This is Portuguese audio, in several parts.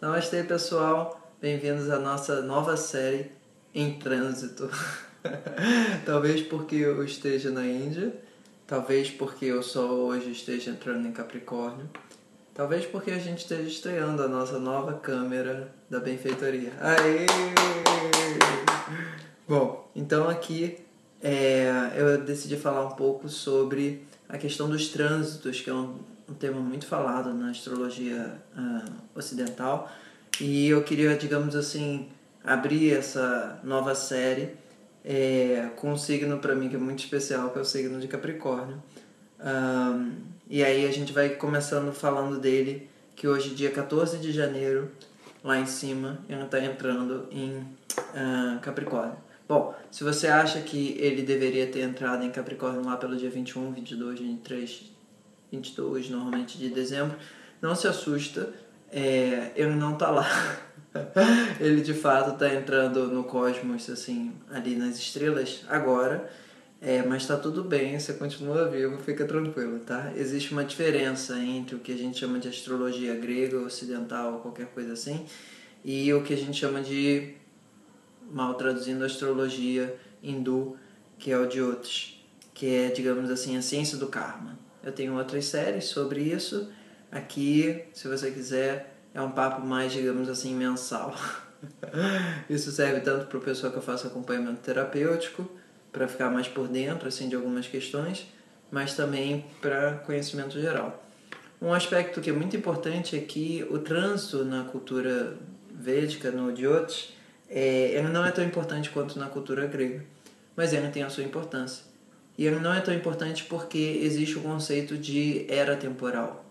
Namastê, pessoal. Bem-vindos à nossa nova série em trânsito. talvez porque eu esteja na Índia, talvez porque o Sol hoje esteja entrando em Capricórnio, talvez porque a gente esteja estreando a nossa nova câmera da benfeitoria. Aê! Bom, então aqui é, eu decidi falar um pouco sobre a questão dos trânsitos, que é um, um tema muito falado na astrologia uh, ocidental, e eu queria, digamos assim, abrir essa nova série é, com um signo para mim que é muito especial, que é o signo de Capricórnio. Um, e aí a gente vai começando falando dele, que hoje, dia 14 de janeiro, lá em cima, ele está entrando em uh, Capricórnio. Bom, se você acha que ele deveria ter entrado em Capricórnio lá pelo dia 21, 22, 23, 22 normalmente de dezembro, não se assusta, é, ele não tá lá. ele de fato tá entrando no cosmos, assim, ali nas estrelas agora. É, mas tá tudo bem, você continua vivo, fica tranquilo, tá? Existe uma diferença entre o que a gente chama de astrologia grega, ocidental, qualquer coisa assim, e o que a gente chama de mal traduzindo astrologia hindu, que é o Jyotish, que é, digamos assim, a ciência do karma. Eu tenho outras séries sobre isso. Aqui, se você quiser, é um papo mais, digamos assim, mensal. isso serve tanto para o pessoal que eu faço acompanhamento terapêutico, para ficar mais por dentro assim de algumas questões, mas também para conhecimento geral. Um aspecto que é muito importante é que o trânsito na cultura védica, no Jyotish, é, ele não é tão importante quanto na cultura grega, mas ele tem a sua importância. E ele não é tão importante porque existe o conceito de era temporal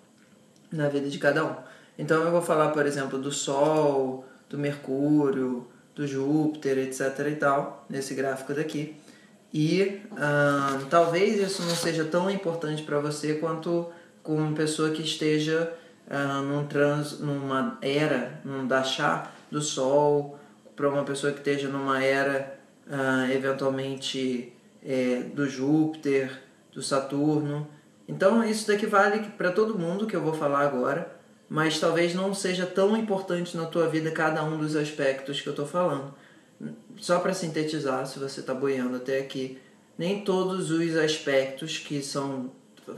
na vida de cada um. Então eu vou falar, por exemplo, do Sol, do Mercúrio, do Júpiter, etc. e tal, nesse gráfico daqui. E hum, talvez isso não seja tão importante para você quanto com uma pessoa que esteja hum, num trans, numa era, num dashá do Sol, para uma pessoa que esteja numa era uh, eventualmente é, do Júpiter, do Saturno. Então isso daqui vale para todo mundo que eu vou falar agora, mas talvez não seja tão importante na tua vida cada um dos aspectos que eu estou falando. Só para sintetizar, se você está boiando até aqui, nem todos os aspectos que são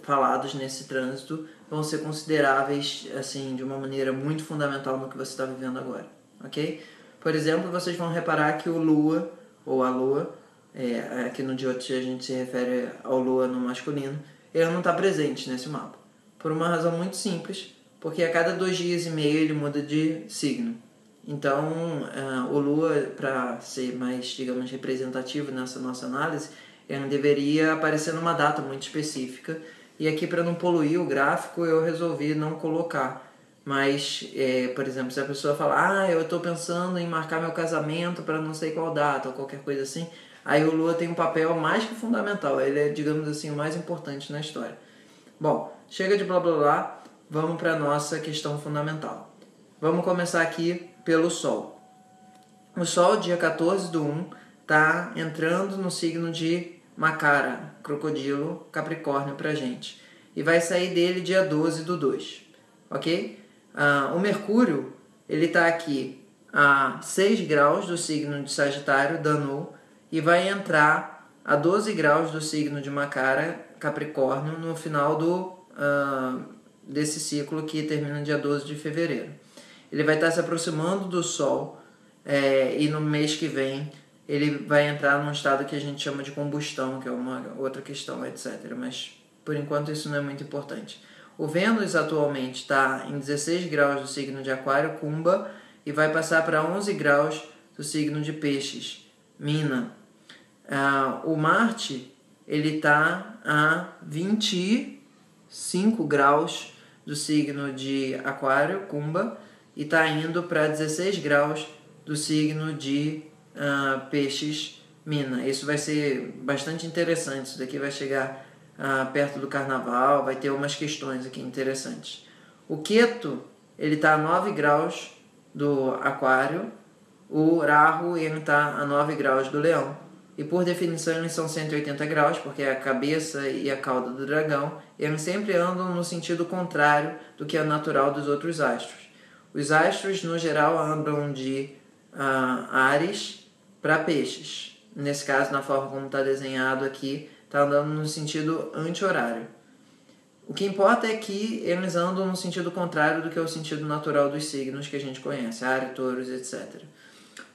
falados nesse trânsito vão ser consideráveis assim de uma maneira muito fundamental no que você está vivendo agora, ok? Por exemplo, vocês vão reparar que o Lua, ou a Lua, é, aqui no Jyotish a gente se refere ao Lua no masculino, ele não está presente nesse mapa. Por uma razão muito simples, porque a cada dois dias e meio ele muda de signo. Então, uh, o Lua, para ser mais, digamos, representativo nessa nossa análise, ele deveria aparecer numa data muito específica. E aqui, para não poluir o gráfico, eu resolvi não colocar mas, é, por exemplo, se a pessoa fala, ah, eu estou pensando em marcar meu casamento para não sei qual data ou qualquer coisa assim, aí o Lua tem um papel mais que fundamental, ele é, digamos assim, o mais importante na história. Bom, chega de blá blá blá, vamos para a nossa questão fundamental. Vamos começar aqui pelo Sol. O Sol, dia 14 do 1, está entrando no signo de Macara, crocodilo, Capricórnio para gente. E vai sair dele dia 12 do 2, ok? Ah, o Mercúrio ele está aqui a 6 graus do signo de Sagitário, Danu, e vai entrar a 12 graus do signo de Macara, Capricórnio, no final do, uh, desse ciclo que termina dia 12 de fevereiro. Ele vai estar se aproximando do Sol é, e no mês que vem ele vai entrar num estado que a gente chama de combustão, que é uma outra questão, etc. Mas por enquanto isso não é muito importante. O Vênus atualmente está em 16 graus do signo de Aquário, Cumba, e vai passar para 11 graus do signo de Peixes, Mina. Uh, o Marte ele está a 25 graus do signo de Aquário, Cumba, e está indo para 16 graus do signo de uh, Peixes, Mina. Isso vai ser bastante interessante. Isso daqui vai chegar ah, perto do carnaval, vai ter umas questões aqui interessantes. O Queto, ele está a 9 graus do aquário, o Rahu está a 9 graus do leão. E por definição eles são 180 graus, porque é a cabeça e a cauda do dragão, eles sempre andam no sentido contrário do que é natural dos outros astros. Os astros, no geral, andam de uh, Ares para Peixes. Nesse caso, na forma como está desenhado aqui, está andando no sentido anti-horário. O que importa é que eles andam no sentido contrário do que é o sentido natural dos signos que a gente conhece, Ares, Touros, etc.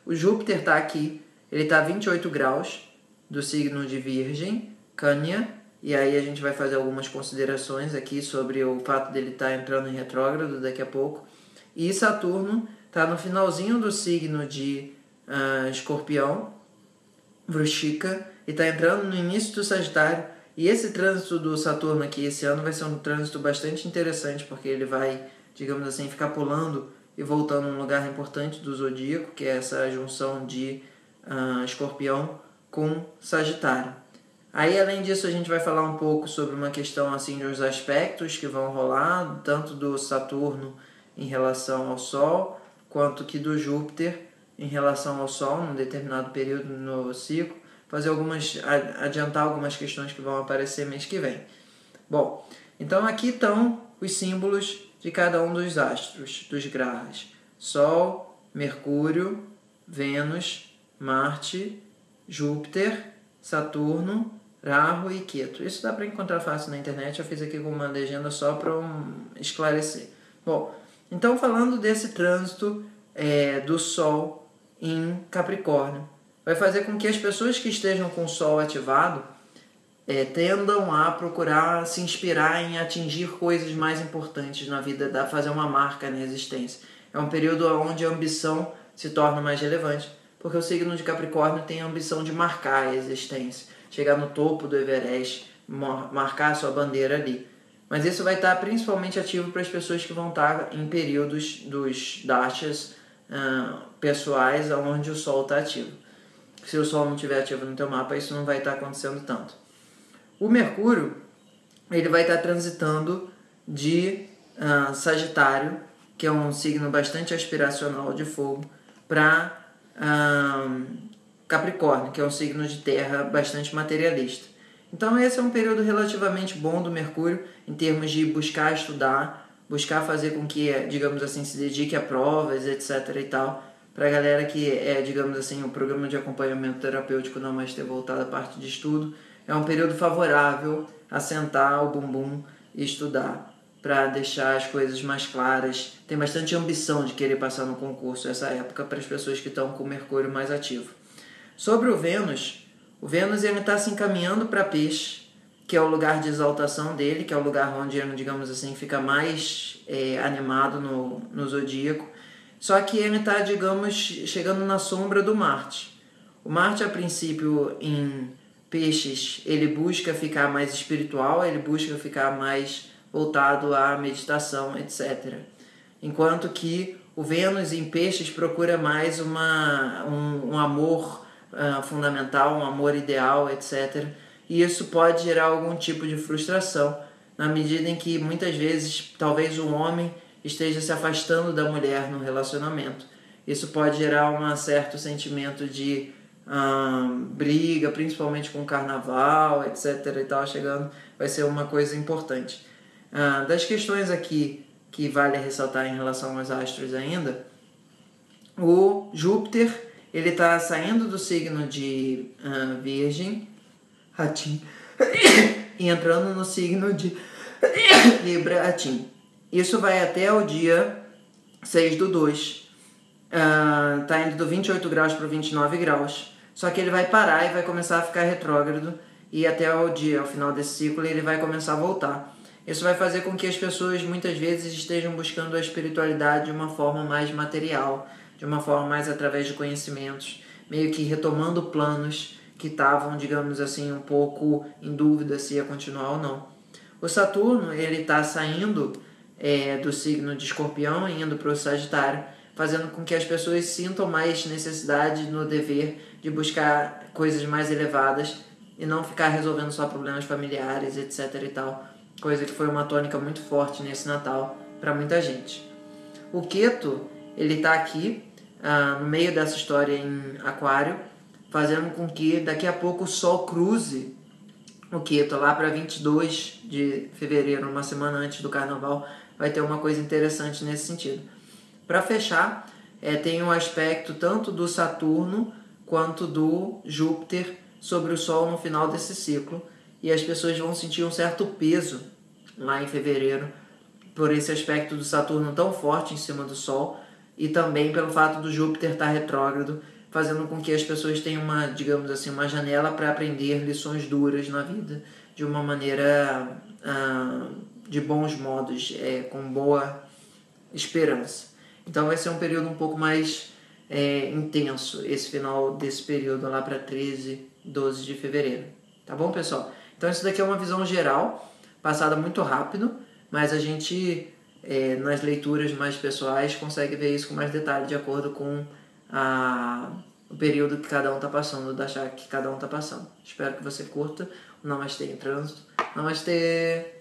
O Júpiter está aqui, ele está a 28 graus do signo de Virgem, Cânia, e aí a gente vai fazer algumas considerações aqui sobre o fato dele estar tá entrando em retrógrado daqui a pouco. E Saturno está no finalzinho do signo de uh, Escorpião, Vrushika, e está entrando no início do Sagitário. E esse trânsito do Saturno aqui esse ano vai ser um trânsito bastante interessante, porque ele vai, digamos assim, ficar pulando e voltando num lugar importante do zodíaco, que é essa junção de uh, Escorpião com Sagitário. Aí, além disso, a gente vai falar um pouco sobre uma questão assim dos aspectos que vão rolar, tanto do Saturno em relação ao Sol, quanto que do Júpiter em relação ao Sol, num determinado período no ciclo, fazer algumas adiantar algumas questões que vão aparecer mês que vem. Bom, então aqui estão os símbolos de cada um dos astros, dos grahas: Sol, Mercúrio, Vênus, Marte, Júpiter, Saturno, Rahu e Keto. Isso dá para encontrar fácil na internet, eu fiz aqui com uma legenda só para um esclarecer. Bom, então falando desse trânsito é, do Sol em Capricórnio, vai fazer com que as pessoas que estejam com o Sol ativado é, tendam a procurar se inspirar em atingir coisas mais importantes na vida, da, fazer uma marca na existência. É um período onde a ambição se torna mais relevante, porque o signo de Capricórnio tem a ambição de marcar a existência chegar no topo do Everest, marcar a sua bandeira ali. Mas isso vai estar principalmente ativo para as pessoas que vão estar em períodos dos dashas uh, pessoais onde o Sol está ativo. Se o Sol não estiver ativo no teu mapa, isso não vai estar acontecendo tanto. O Mercúrio ele vai estar transitando de uh, Sagitário, que é um signo bastante aspiracional de fogo, para Capricórnio, que é um signo de terra bastante materialista. Então esse é um período relativamente bom do Mercúrio em termos de buscar estudar, buscar fazer com que, digamos assim, se dedique a provas, etc e tal. Para a galera que é, digamos assim, o programa de acompanhamento terapêutico não mais ter voltado à parte de estudo, é um período favorável a sentar o bumbum e estudar para deixar as coisas mais claras. Tem bastante ambição de querer passar no concurso essa época para as pessoas que estão com o Mercúrio mais ativo. Sobre o Vênus, o Vênus ele está se encaminhando para Peixe, que é o lugar de exaltação dele, que é o lugar onde ele, digamos assim, fica mais é, animado no, no zodíaco. Só que ele está, digamos, chegando na sombra do Marte. O Marte, a princípio, em Peixes, ele busca ficar mais espiritual, ele busca ficar mais voltado à meditação, etc. Enquanto que o Vênus em Peixes procura mais uma, um, um amor uh, fundamental, um amor ideal, etc. E isso pode gerar algum tipo de frustração, na medida em que muitas vezes talvez o homem esteja se afastando da mulher no relacionamento. Isso pode gerar um certo sentimento de uh, briga, principalmente com o carnaval, etc. e tal, chegando, vai ser uma coisa importante. Uh, das questões aqui que vale ressaltar em relação aos astros ainda, o Júpiter ele está saindo do signo de uh, Virgem, Ratim, e entrando no signo de Libra, Ratim. Isso vai até o dia 6 do 2. Uh, tá indo do 28 graus para 29 graus. Só que ele vai parar e vai começar a ficar retrógrado. E até o dia, ao final desse ciclo, ele vai começar a voltar. Isso vai fazer com que as pessoas muitas vezes estejam buscando a espiritualidade de uma forma mais material de uma forma mais através de conhecimentos, meio que retomando planos que estavam, digamos assim, um pouco em dúvida se ia continuar ou não. O Saturno ele está saindo é, do signo de Escorpião e indo para o Sagitário, fazendo com que as pessoas sintam mais necessidade no dever de buscar coisas mais elevadas e não ficar resolvendo só problemas familiares, etc. e tal. Coisa que foi uma tônica muito forte nesse Natal para muita gente. O Keto ele está aqui ah, no meio dessa história em Aquário, fazendo com que daqui a pouco o Sol cruze o Queto lá para 22 de fevereiro, uma semana antes do Carnaval, vai ter uma coisa interessante nesse sentido. Para fechar, é, tem um aspecto tanto do Saturno quanto do Júpiter sobre o Sol no final desse ciclo e as pessoas vão sentir um certo peso lá em fevereiro por esse aspecto do Saturno tão forte em cima do Sol e também pelo fato do Júpiter estar retrógrado, fazendo com que as pessoas tenham uma, digamos assim, uma janela para aprender lições duras na vida de uma maneira ah, de bons modos, é, com boa esperança. Então vai ser um período um pouco mais é, intenso esse final desse período lá para 13, 12 de fevereiro. Tá bom, pessoal? Então isso daqui é uma visão geral, passada muito rápido, mas a gente é, nas leituras mais pessoais consegue ver isso com mais detalhe de acordo com a, o período que cada um está passando, da chave que cada um está passando. Espero que você curta Namastê em Trânsito. Namastê!